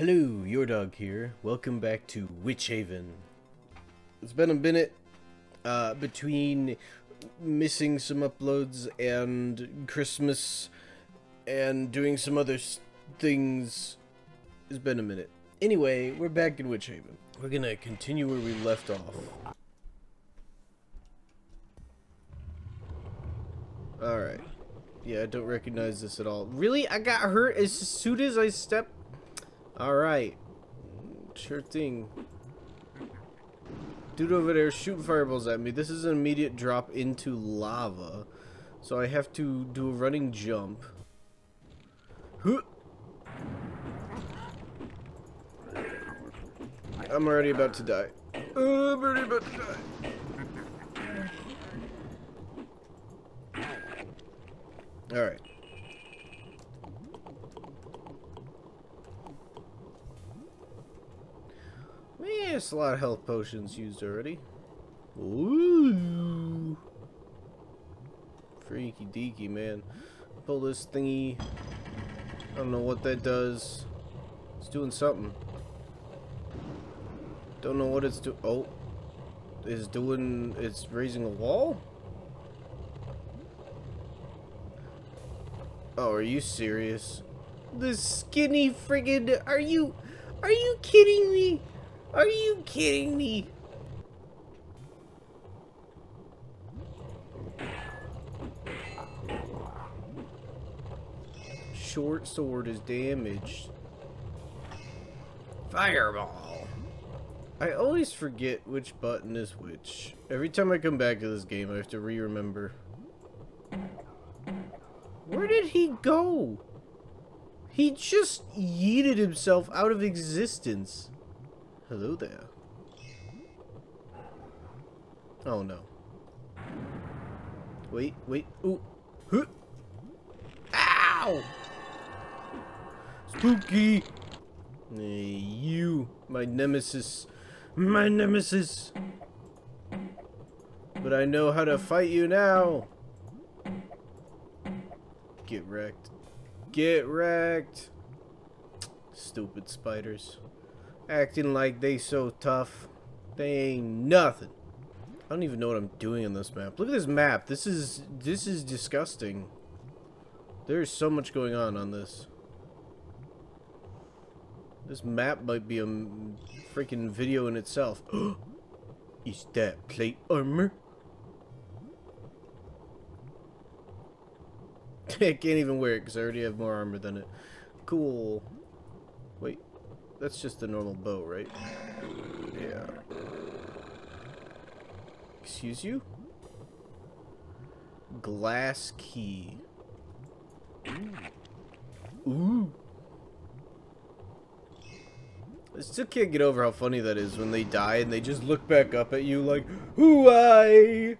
Hello, your dog here. Welcome back to Witchaven. It's been a minute uh, between missing some uploads and Christmas and doing some other things. It's been a minute. Anyway, we're back in Witchaven. We're gonna continue where we left off. Alright. Yeah, I don't recognize this at all. Really? I got hurt as soon as I stepped Alright. Sure thing. Dude over there shooting fireballs at me. This is an immediate drop into lava. So I have to do a running jump. I'm already about to die. Uh, I'm already about to die. Alright. A lot of health potions used already. Ooh. Freaky deaky, man. Pull this thingy. I don't know what that does. It's doing something. Don't know what it's doing. Oh. It's doing... It's raising a wall? Oh, are you serious? The skinny friggin' Are you... Are you kidding me? Are you kidding me? Short sword is damaged. Fireball. I always forget which button is which. Every time I come back to this game, I have to re-remember. Where did he go? He just yeeted himself out of existence. Hello there. Oh no. Wait, wait, ooh. Huh. Ow! Spooky! You, my nemesis. My nemesis! But I know how to fight you now! Get wrecked. Get wrecked! Stupid spiders. Acting like they so tough. They ain't nothing. I don't even know what I'm doing in this map. Look at this map. This is this is disgusting. There's so much going on on this. This map might be a freaking video in itself. is that plate armor? I can't even wear it because I already have more armor than it. Cool. Wait. That's just a normal bow, right? Yeah. Excuse you? Glass key. Ooh. I still can't get over how funny that is when they die and they just look back up at you like, Who I?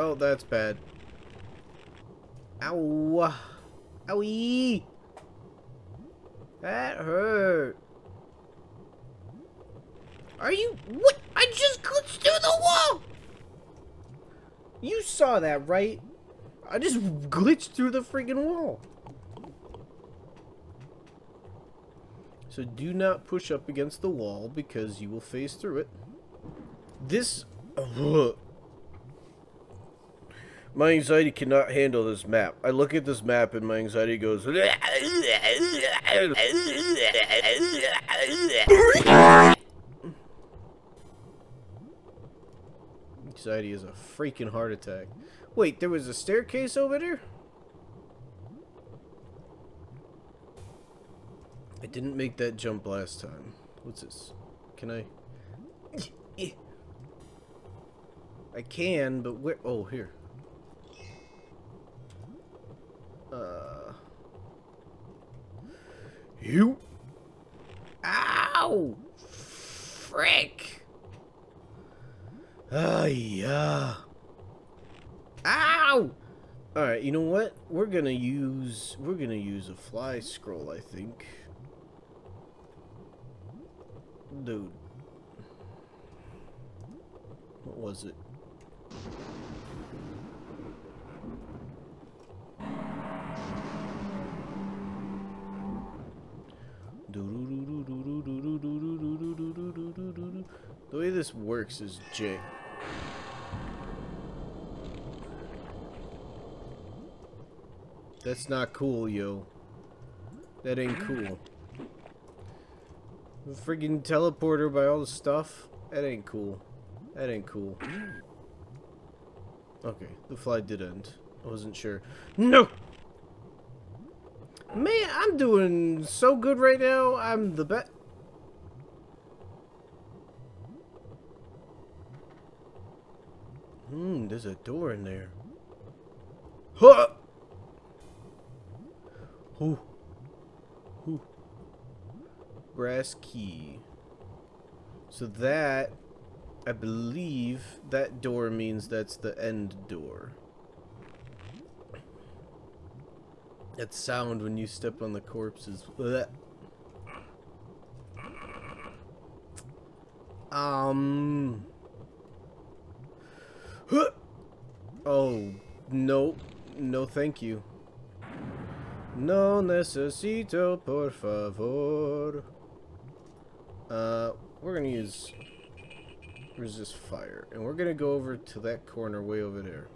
Oh, that's bad. Ow. Owie. That hurt. Are you... What? I just glitched through the wall! You saw that, right? I just glitched through the freaking wall. So do not push up against the wall because you will phase through it. This... Uh, my anxiety cannot handle this map. I look at this map and my anxiety goes... Is a freaking heart attack. Wait, there was a staircase over there? I didn't make that jump last time. What's this? Can I? I can, but where? Oh, here. Uh. You. Ow! Frick! Ah, yeah. Ow! Alright, you know what? We're gonna use... We're gonna use a fly scroll, I think. Dude. What was it? The way this works is J. That's not cool, yo. That ain't cool. The freaking teleporter by all the stuff? That ain't cool. That ain't cool. Okay, the fly did end. I wasn't sure. No! Man, I'm doing so good right now. I'm the best. Hmm, there's a door in there. Huh! Who? Who? Brass key. So that, I believe, that door means that's the end door. That sound when you step on the corpses. Blech. Um. Huh. Oh, no. No, thank you. No necesito, por favor. Uh, we're gonna use resist fire. And we're gonna go over to that corner way over there.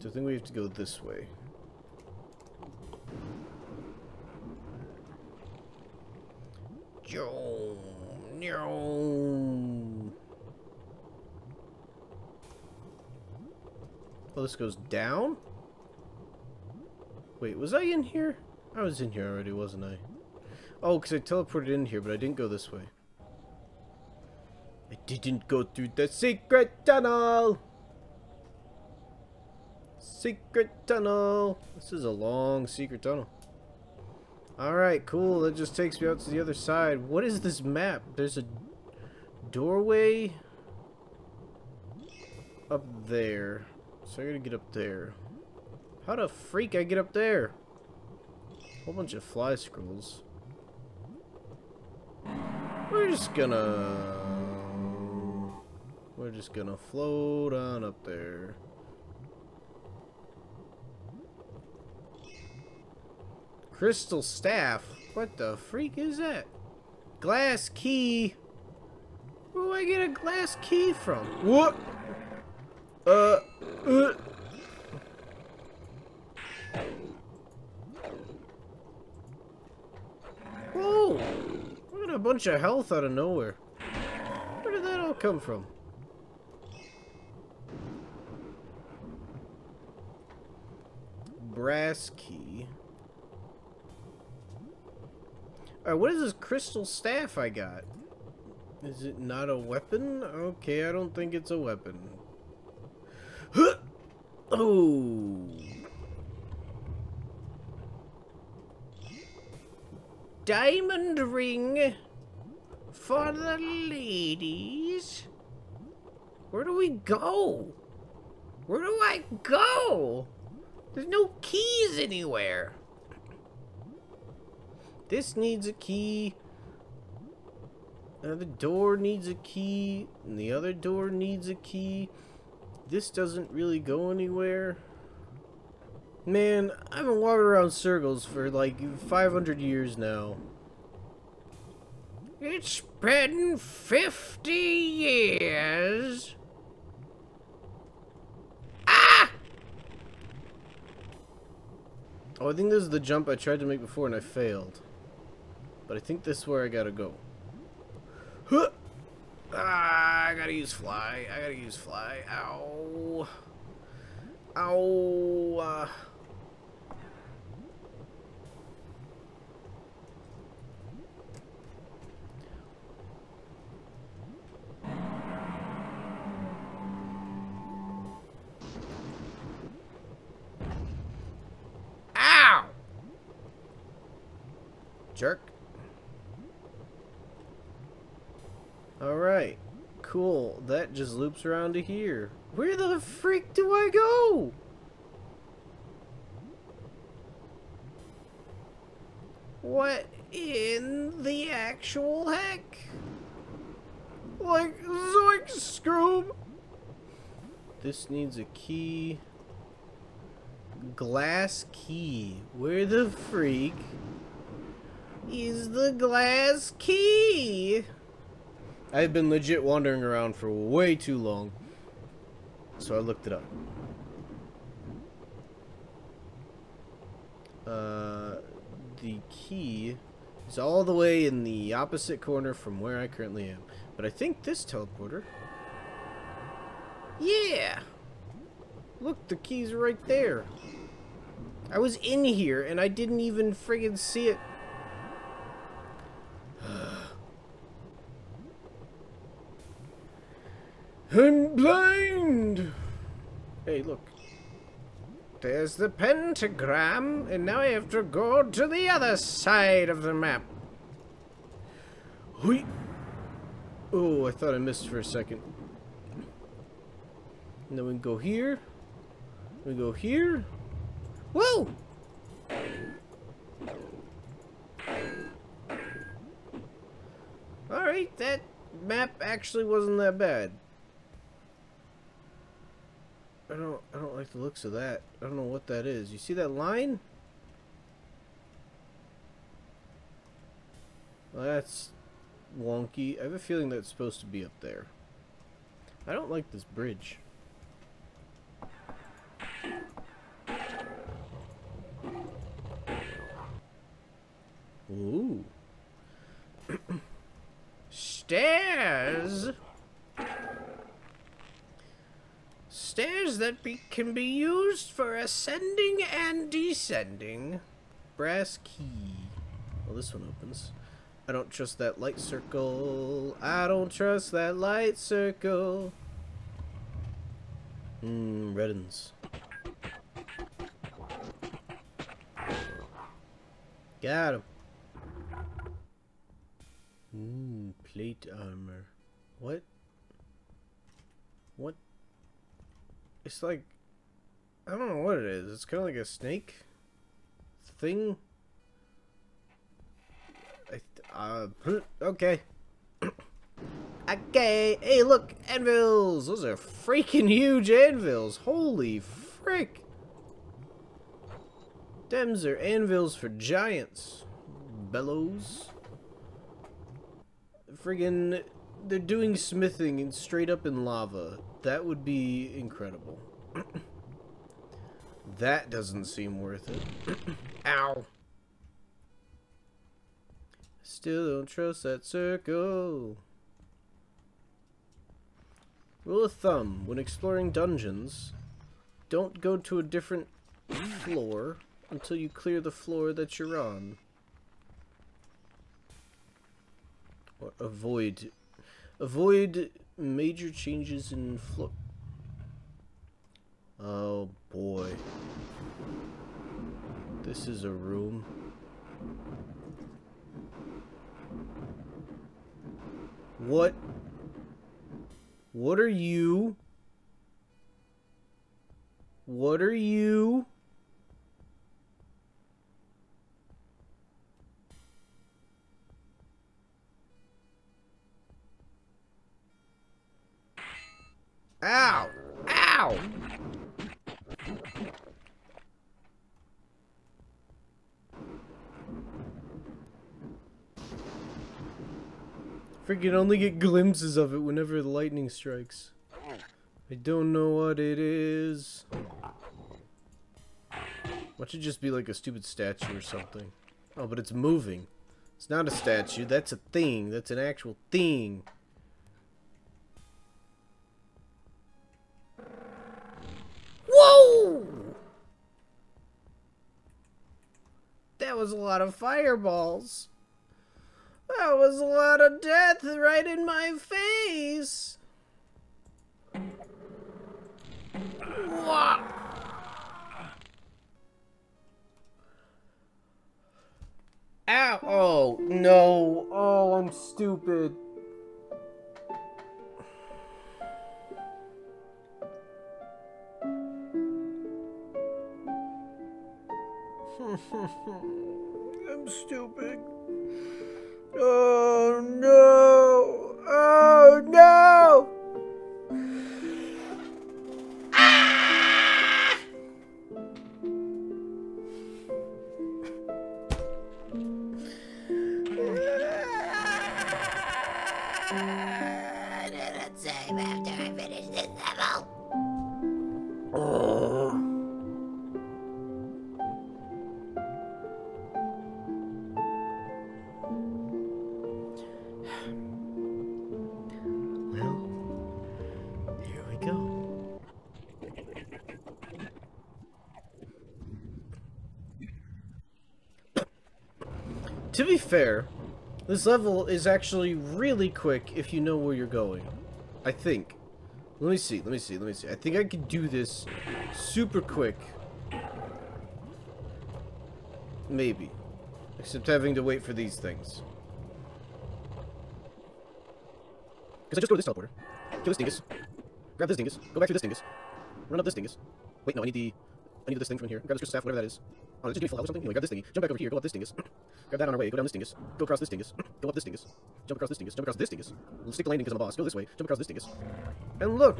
So I think we have to go this way. Joe, no. Oh, this goes down? Wait, was I in here? I was in here already, wasn't I? Oh, because I teleported in here, but I didn't go this way. I didn't go through the secret tunnel! Secret tunnel! This is a long secret tunnel. Alright, cool. That just takes me out to the other side. What is this map? There's a doorway up there. So I gotta get up there. How the freak I get up there? Whole bunch of fly scrolls. We're just gonna... We're just gonna float on up there. Crystal staff? What the freak is that? Glass key? Where do I get a glass key from? What? Uh, uh. Whoa! Look at a bunch of health out of nowhere. Where did that all come from? Brass key. Alright, what is this crystal staff I got? Is it not a weapon? Okay, I don't think it's a weapon. Huh! Oh! Diamond ring for the ladies. Where do we go? Where do I go? There's no keys anywhere. This needs a key. the door needs a key. And the other door needs a key. This doesn't really go anywhere. Man, I've been walking around circles for like 500 years now. It's been 50 years. Ah! Oh, I think this is the jump I tried to make before and I failed. But I think this is where I gotta go. Huh! Ah, I gotta use fly. I gotta use fly. Ow. Ow. Uh. Ow! Jerk. Alright. Cool. That just loops around to here. Where the freak do I go? What in the actual heck? Like, zoink, Scroob! This needs a key. Glass key. Where the freak is the glass key? I've been legit wandering around for way too long. So I looked it up. Uh, the key is all the way in the opposite corner from where I currently am. But I think this teleporter... Yeah! Look, the key's right there. I was in here and I didn't even friggin' see it. I'm blind! Hey, look. There's the pentagram, and now I have to go to the other side of the map. Hui! Oh, I thought I missed for a second. And then we go here. We go here. Whoa! Alright, that map actually wasn't that bad. I don't I don't like the looks of that. I don't know what that is. You see that line? Well, that's wonky. I have a feeling that's supposed to be up there. I don't like this bridge. That be can be used for ascending and descending. Brass key. Well, this one opens. I don't trust that light circle. I don't trust that light circle. Mmm, reddens. Got him. Mmm, plate armor. What? What? It's like, I don't know what it is. It's kind of like a snake thing. Uh, okay. okay. Hey, look, anvils. Those are freaking huge anvils. Holy frick. Dems are anvils for giants. Bellows. Friggin', they're doing smithing and straight up in lava. That would be incredible. that doesn't seem worth it. Ow. Still don't trust that circle. Rule of thumb, when exploring dungeons, don't go to a different floor until you clear the floor that you're on. Or avoid avoid major changes in flow. Oh boy. This is a room. What? What are you? What are you? Ow! Ow! Freaking only get glimpses of it whenever the lightning strikes. I don't know what it is. Watch it just be like a stupid statue or something. Oh, but it's moving. It's not a statue. That's a thing. That's an actual thing. Whoa! That was a lot of fireballs. That was a lot of death right in my face. Ow! Oh, no. Oh, I'm stupid. I'm stupid. Oh no! Fair, this level is actually really quick if you know where you're going. I think. Let me see, let me see, let me see. I think I can do this super quick. Maybe. Except having to wait for these things. Because I just go to this teleporter. Kill this dingus. Grab this dingus. Go back to this dingus. Run up this dingus. Wait, no, I need the... I need this thing from here. Grab this crystal staff, whatever that is. Oh, is it just full health or something? Anyway, grab this thingy. Jump back over here. Go up this dingus. grab that on our way. Go down this dingus. Go across this dingus. Go up this dingus. Jump across this dingus. Jump across this dingus. We'll stick the landing because I'm a boss. Go this way. Jump across this dingus. And look!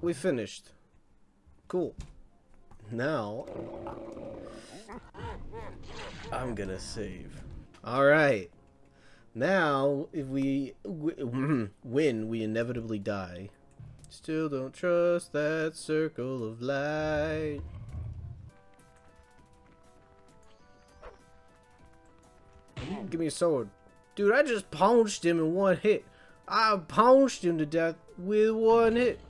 We finished. Cool. Now... I'm gonna save. Alright. Now, if we win, we inevitably die. Still don't trust that circle of light. Give me a sword. Dude, I just punched him in one hit. I punched him to death with one hit.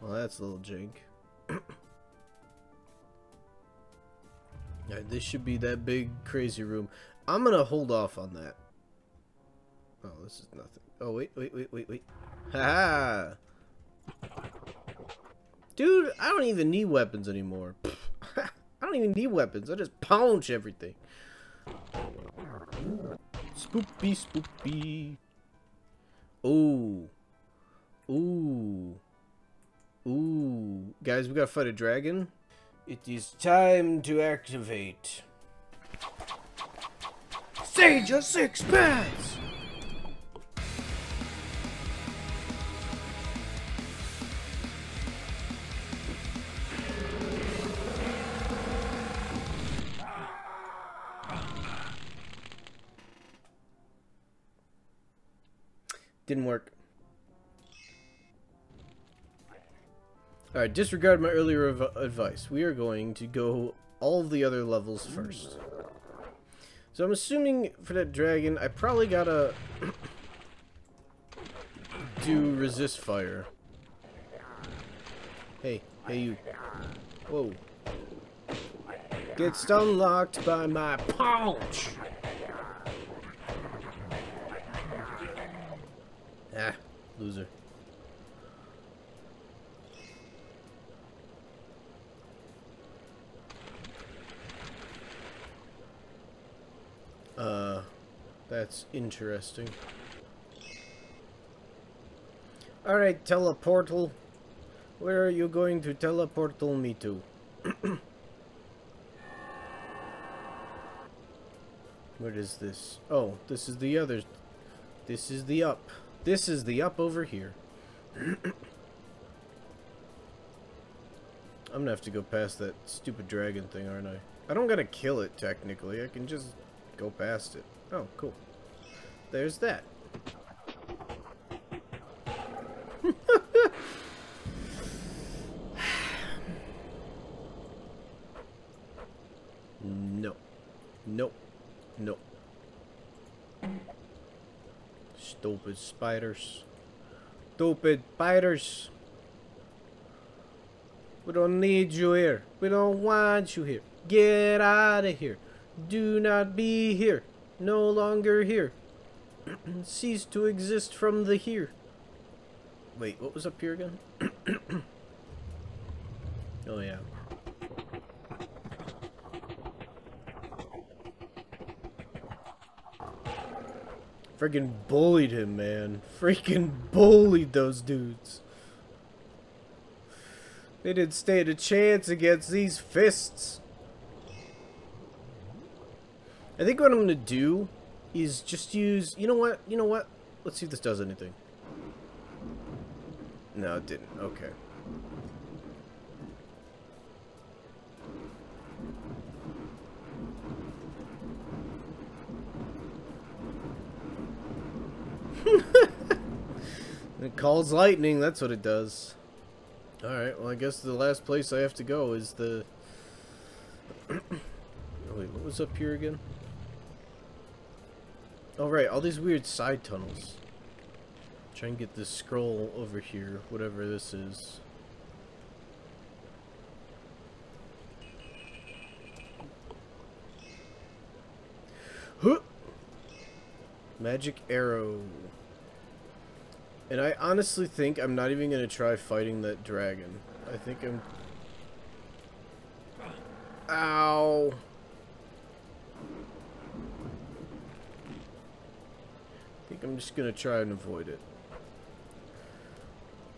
Well, that's a little jank. Alright, this should be that big crazy room. I'm gonna hold off on that. Oh, this is nothing. Oh, wait, wait, wait, wait, wait. Ha ha! Dude, I don't even need weapons anymore. I don't even need weapons. I just punch everything. Spoopy, spoopy. Ooh. Ooh. Ooh. Guys, we gotta fight a dragon. It is time to activate. Sage of Sixpence! Didn't work. Alright, disregard my earlier advice. We are going to go all the other levels first. So I'm assuming for that dragon, I probably gotta do resist fire. Hey, hey you. Whoa. Get stun locked by my punch! Ah, loser. Uh, that's interesting. Alright, teleportal. Where are you going to teleportal me to? what is this? Oh, this is the other... This is the up. This is the up over here. I'm gonna have to go past that stupid dragon thing, aren't I? I don't gotta kill it, technically. I can just go past it. Oh, cool. There's that. Stupid spiders. Stupid spiders. We don't need you here. We don't want you here. Get out of here. Do not be here. No longer here. Cease to exist from the here. Wait, what was up here again? oh, yeah. Freaking bullied him, man. Freaking bullied those dudes. They didn't stand a chance against these fists. I think what I'm gonna do is just use. You know what? You know what? Let's see if this does anything. No, it didn't. Okay. it calls lightning, that's what it does. Alright, well I guess the last place I have to go is the... oh wait, what was up here again? Oh right, all these weird side tunnels. Try and get this scroll over here, whatever this is. Huh! Magic arrow. And I honestly think I'm not even going to try fighting that dragon. I think I'm... Ow! I think I'm just going to try and avoid it.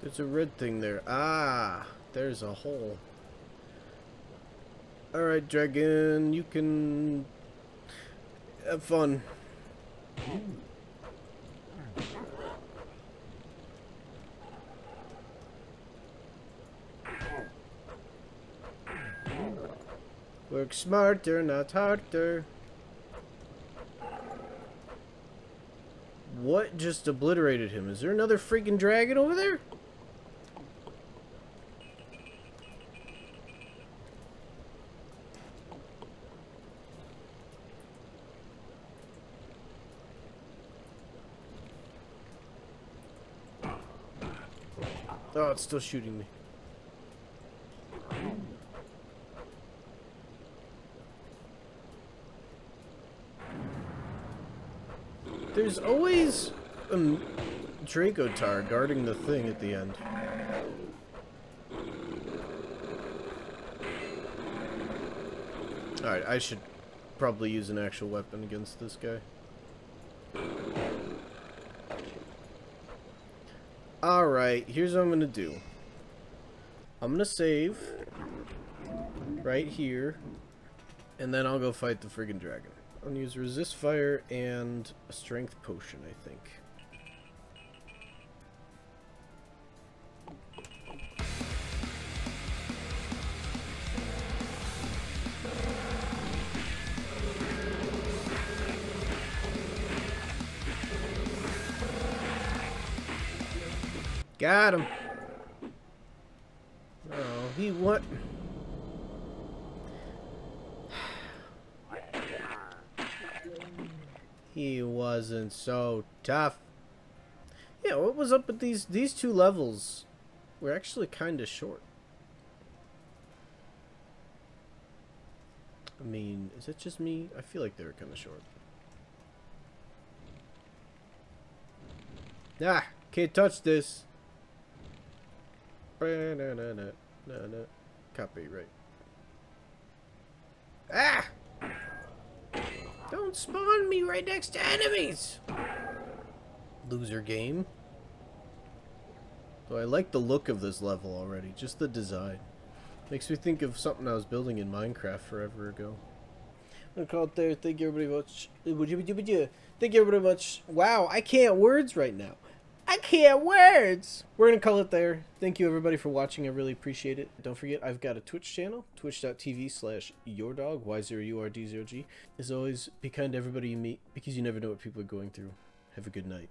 There's a red thing there. Ah! There's a hole. Alright, dragon, you can... Have fun. Work smarter, not harder. What just obliterated him? Is there another freaking dragon over there? Oh, it's still shooting me. There's always a Dracotar guarding the thing at the end. Alright, I should probably use an actual weapon against this guy. Alright, here's what I'm gonna do. I'm gonna save right here, and then I'll go fight the friggin' dragon. I'm gonna use resist fire and a strength potion, I think. Got him. Oh, he what? He wasn't so tough. Yeah, what was up with these these two levels? Were actually kind of short. I mean, is it just me? I feel like they were kind of short. Ah, can't touch this. Copyright. Ah! Don't spawn me right next to enemies! Loser game. Though I like the look of this level already, just the design. Makes me think of something I was building in Minecraft forever ago. I'm gonna call it there. Thank you everybody much. Thank you everybody much. Wow, I can't words right now. I can't words. We're going to call it there. Thank you everybody for watching. I really appreciate it. Don't forget, I've got a Twitch channel, twitch.tv slash yourdog, Y0URD0G. As always, be kind to everybody you meet because you never know what people are going through. Have a good night.